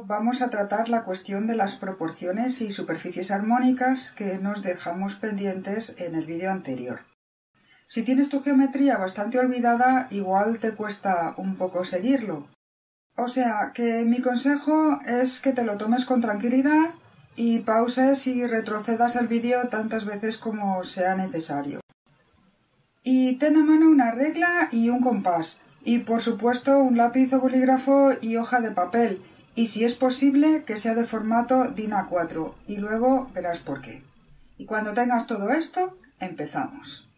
Vamos a tratar la cuestión de las proporciones y superficies armónicas que nos dejamos pendientes en el vídeo anterior. Si tienes tu geometría bastante olvidada, igual te cuesta un poco seguirlo. O sea que mi consejo es que te lo tomes con tranquilidad y pauses y retrocedas el vídeo tantas veces como sea necesario. Y ten a mano una regla y un compás, y por supuesto un lápiz o bolígrafo y hoja de papel, y si es posible que sea de formato DIN A4, y luego verás por qué. Y cuando tengas todo esto, empezamos.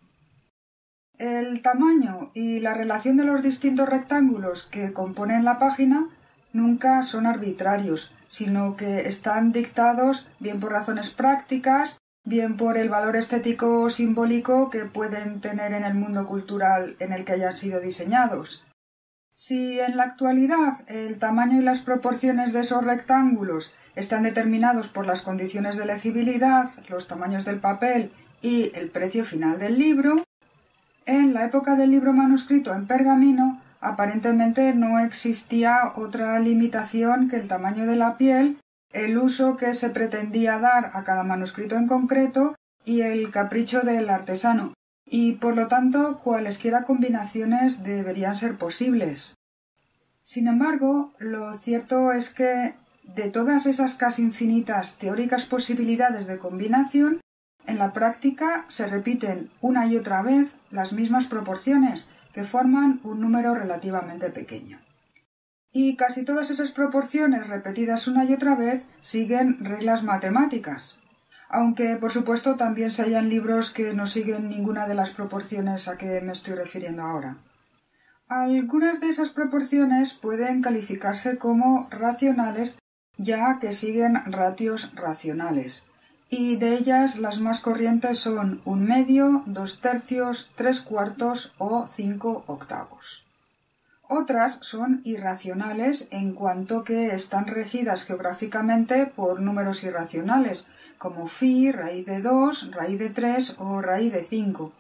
El tamaño y la relación de los distintos rectángulos que componen la página nunca son arbitrarios, sino que están dictados bien por razones prácticas, bien por el valor estético o simbólico que pueden tener en el mundo cultural en el que hayan sido diseñados. Si en la actualidad el tamaño y las proporciones de esos rectángulos están determinados por las condiciones de legibilidad, los tamaños del papel y el precio final del libro, en la época del libro manuscrito en pergamino aparentemente no existía otra limitación que el tamaño de la piel el uso que se pretendía dar a cada manuscrito en concreto y el capricho del artesano, y por lo tanto cualesquiera combinaciones deberían ser posibles. Sin embargo, lo cierto es que de todas esas casi infinitas teóricas posibilidades de combinación, en la práctica se repiten una y otra vez las mismas proporciones que forman un número relativamente pequeño y casi todas esas proporciones repetidas una y otra vez siguen reglas matemáticas, aunque por supuesto también se hallan libros que no siguen ninguna de las proporciones a que me estoy refiriendo ahora. Algunas de esas proporciones pueden calificarse como racionales ya que siguen ratios racionales, y de ellas las más corrientes son un medio, dos tercios, tres cuartos o cinco octavos. Otras son irracionales en cuanto que están regidas geográficamente por números irracionales, como phi, raíz de 2, raíz de 3 o raíz de 5.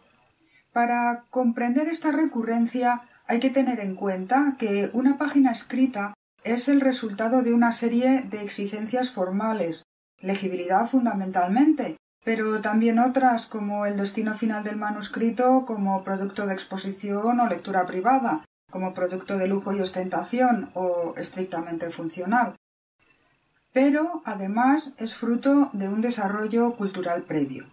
Para comprender esta recurrencia hay que tener en cuenta que una página escrita es el resultado de una serie de exigencias formales, legibilidad fundamentalmente, pero también otras como el destino final del manuscrito como producto de exposición o lectura privada, como producto de lujo y ostentación o estrictamente funcional, pero además es fruto de un desarrollo cultural previo.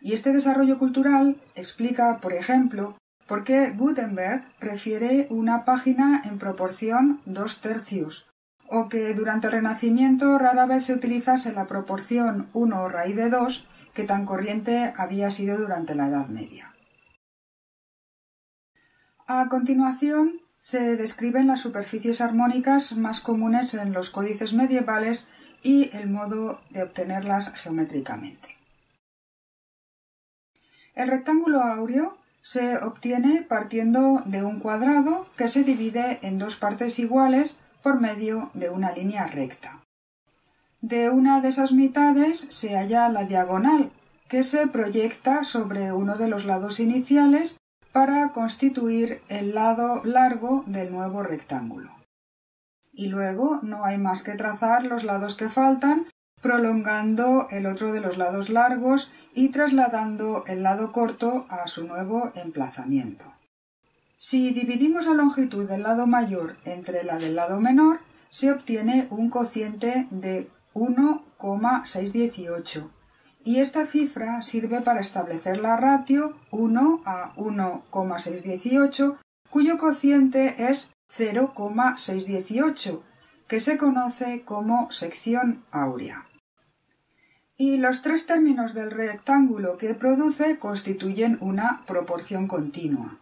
Y este desarrollo cultural explica, por ejemplo, por qué Gutenberg prefiere una página en proporción dos tercios, o que durante el Renacimiento rara vez se utilizase la proporción 1 raíz de 2 que tan corriente había sido durante la Edad Media. A continuación se describen las superficies armónicas más comunes en los códices medievales y el modo de obtenerlas geométricamente. El rectángulo áureo se obtiene partiendo de un cuadrado que se divide en dos partes iguales por medio de una línea recta. De una de esas mitades se halla la diagonal, que se proyecta sobre uno de los lados iniciales para constituir el lado largo del nuevo rectángulo. Y luego no hay más que trazar los lados que faltan, prolongando el otro de los lados largos y trasladando el lado corto a su nuevo emplazamiento. Si dividimos la longitud del lado mayor entre la del lado menor, se obtiene un cociente de 1,618 y esta cifra sirve para establecer la ratio 1 a 1,618 cuyo cociente es 0,618 que se conoce como sección áurea. Y los tres términos del rectángulo que produce constituyen una proporción continua.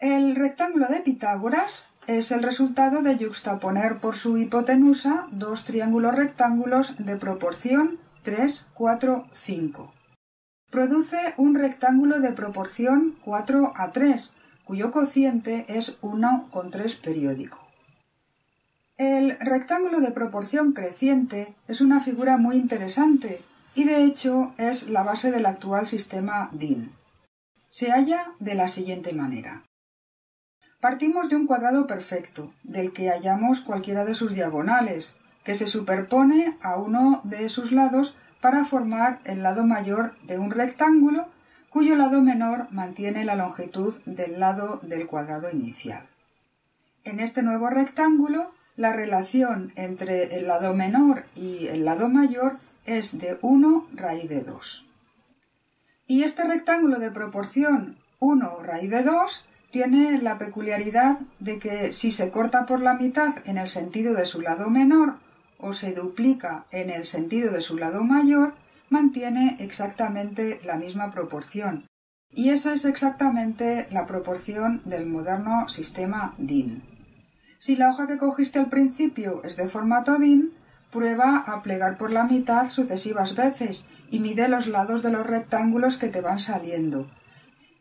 El rectángulo de Pitágoras es el resultado de yuxtaponer por su hipotenusa dos triángulos rectángulos de proporción 3, 4, 5. Produce un rectángulo de proporción 4 a 3, cuyo cociente es 1 con 3 periódico. El rectángulo de proporción creciente es una figura muy interesante y de hecho es la base del actual sistema DIN. Se halla de la siguiente manera. Partimos de un cuadrado perfecto, del que hallamos cualquiera de sus diagonales, que se superpone a uno de sus lados para formar el lado mayor de un rectángulo cuyo lado menor mantiene la longitud del lado del cuadrado inicial. En este nuevo rectángulo, la relación entre el lado menor y el lado mayor es de 1 raíz de 2. Y este rectángulo de proporción 1 raíz de 2 tiene la peculiaridad de que si se corta por la mitad en el sentido de su lado menor o se duplica en el sentido de su lado mayor, mantiene exactamente la misma proporción. Y esa es exactamente la proporción del moderno sistema DIN. Si la hoja que cogiste al principio es de formato DIN, prueba a plegar por la mitad sucesivas veces y mide los lados de los rectángulos que te van saliendo.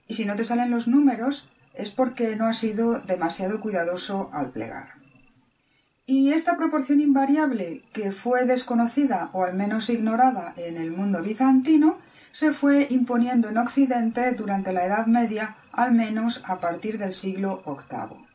Y si no te salen los números, es porque no has sido demasiado cuidadoso al plegar. Y esta proporción invariable, que fue desconocida o al menos ignorada en el mundo bizantino, se fue imponiendo en Occidente durante la Edad Media, al menos a partir del siglo VIII.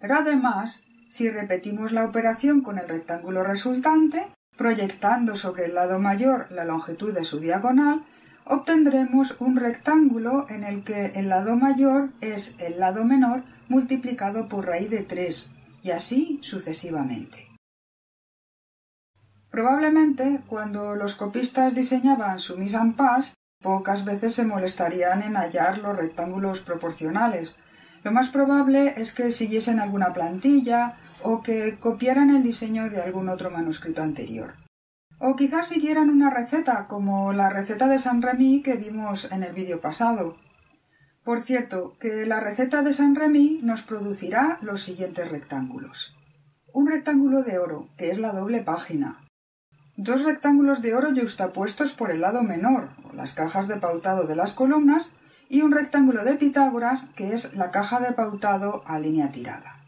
Pero además, si repetimos la operación con el rectángulo resultante, proyectando sobre el lado mayor la longitud de su diagonal, obtendremos un rectángulo en el que el lado mayor es el lado menor multiplicado por raíz de 3, y así sucesivamente. Probablemente, cuando los copistas diseñaban su mise en page, pocas veces se molestarían en hallar los rectángulos proporcionales. Lo más probable es que siguiesen alguna plantilla o que copiaran el diseño de algún otro manuscrito anterior. O quizás siguieran una receta, como la receta de San Remy que vimos en el vídeo pasado. Por cierto, que la receta de San Remy nos producirá los siguientes rectángulos. Un rectángulo de oro, que es la doble página. Dos rectángulos de oro yuxtapuestos por el lado menor, las cajas de pautado de las columnas, y un rectángulo de Pitágoras, que es la caja de pautado a línea tirada.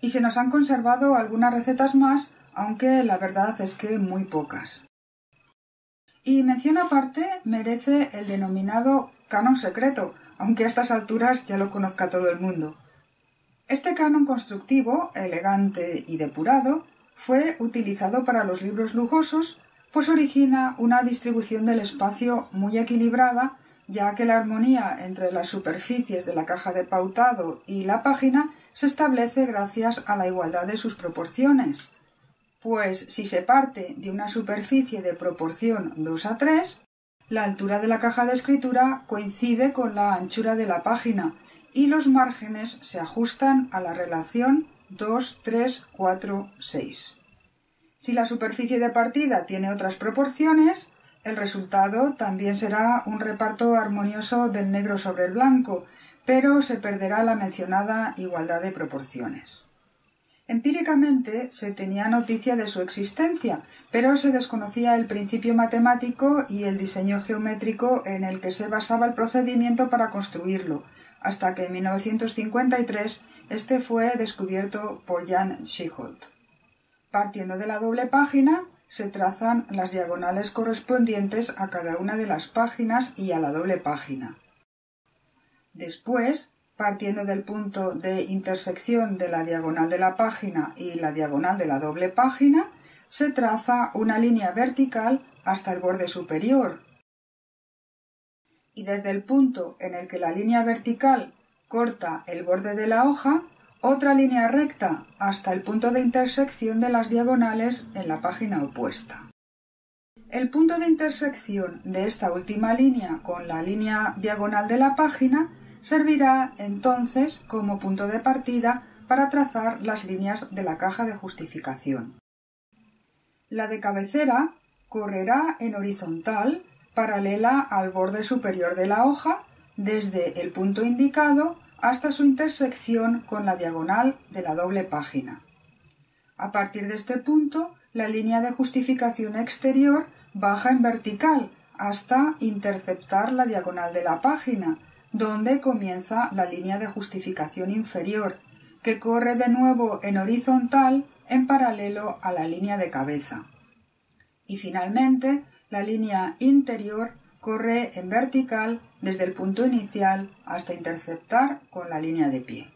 Y se nos han conservado algunas recetas más aunque la verdad es que muy pocas. Y mención aparte merece el denominado canon secreto, aunque a estas alturas ya lo conozca todo el mundo. Este canon constructivo, elegante y depurado, fue utilizado para los libros lujosos, pues origina una distribución del espacio muy equilibrada, ya que la armonía entre las superficies de la caja de pautado y la página se establece gracias a la igualdad de sus proporciones pues si se parte de una superficie de proporción 2 a 3, la altura de la caja de escritura coincide con la anchura de la página y los márgenes se ajustan a la relación 2, 3, 4, 6. Si la superficie de partida tiene otras proporciones, el resultado también será un reparto armonioso del negro sobre el blanco, pero se perderá la mencionada igualdad de proporciones. Empíricamente se tenía noticia de su existencia, pero se desconocía el principio matemático y el diseño geométrico en el que se basaba el procedimiento para construirlo, hasta que en 1953 este fue descubierto por Jan Schiholt. Partiendo de la doble página, se trazan las diagonales correspondientes a cada una de las páginas y a la doble página. Después partiendo del punto de intersección de la diagonal de la página y la diagonal de la doble página, se traza una línea vertical hasta el borde superior. Y desde el punto en el que la línea vertical corta el borde de la hoja, otra línea recta hasta el punto de intersección de las diagonales en la página opuesta. El punto de intersección de esta última línea con la línea diagonal de la página servirá entonces como punto de partida para trazar las líneas de la caja de justificación. La de cabecera correrá en horizontal paralela al borde superior de la hoja desde el punto indicado hasta su intersección con la diagonal de la doble página. A partir de este punto, la línea de justificación exterior baja en vertical hasta interceptar la diagonal de la página, donde comienza la línea de justificación inferior, que corre de nuevo en horizontal en paralelo a la línea de cabeza. Y finalmente, la línea interior corre en vertical desde el punto inicial hasta interceptar con la línea de pie.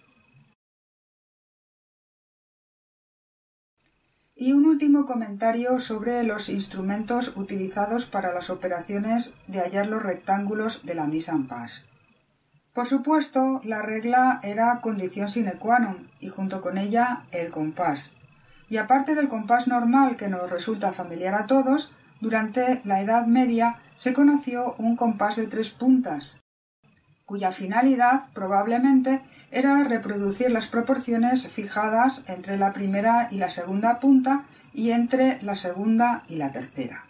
Y un último comentario sobre los instrumentos utilizados para las operaciones de hallar los rectángulos de la mise en page. Por supuesto, la regla era condición sine qua non y junto con ella el compás. Y aparte del compás normal que nos resulta familiar a todos, durante la Edad Media se conoció un compás de tres puntas, cuya finalidad probablemente era reproducir las proporciones fijadas entre la primera y la segunda punta y entre la segunda y la tercera.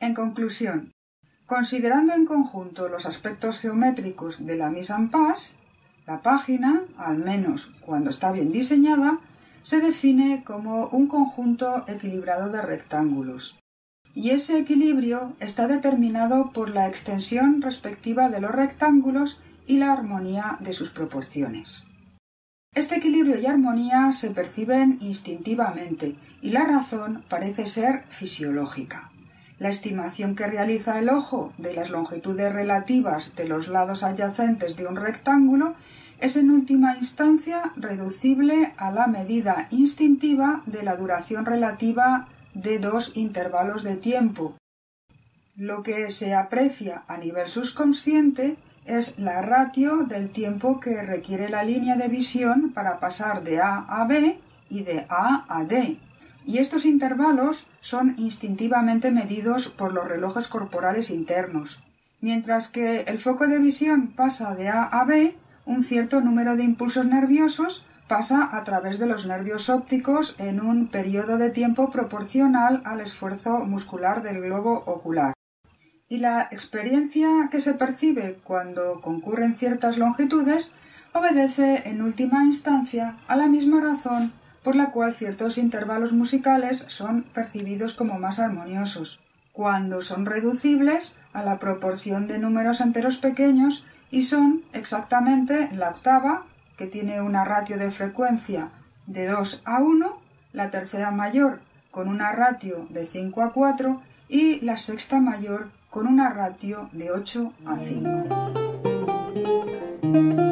En conclusión, considerando en conjunto los aspectos geométricos de la mise en page, la página, al menos cuando está bien diseñada, se define como un conjunto equilibrado de rectángulos, y ese equilibrio está determinado por la extensión respectiva de los rectángulos y la armonía de sus proporciones. Este equilibrio y armonía se perciben instintivamente y la razón parece ser fisiológica. La estimación que realiza el ojo de las longitudes relativas de los lados adyacentes de un rectángulo es en última instancia reducible a la medida instintiva de la duración relativa de dos intervalos de tiempo. Lo que se aprecia a nivel subconsciente es la ratio del tiempo que requiere la línea de visión para pasar de A a B y de A a D. Y estos intervalos son instintivamente medidos por los relojes corporales internos. Mientras que el foco de visión pasa de A a B, un cierto número de impulsos nerviosos pasa a través de los nervios ópticos en un periodo de tiempo proporcional al esfuerzo muscular del globo ocular. Y la experiencia que se percibe cuando concurren ciertas longitudes obedece en última instancia a la misma razón por la cual ciertos intervalos musicales son percibidos como más armoniosos, cuando son reducibles a la proporción de números enteros pequeños y son exactamente la octava que tiene una ratio de frecuencia de 2 a 1, la tercera mayor con una ratio de 5 a 4 y la sexta mayor con una ratio de 8 a 5.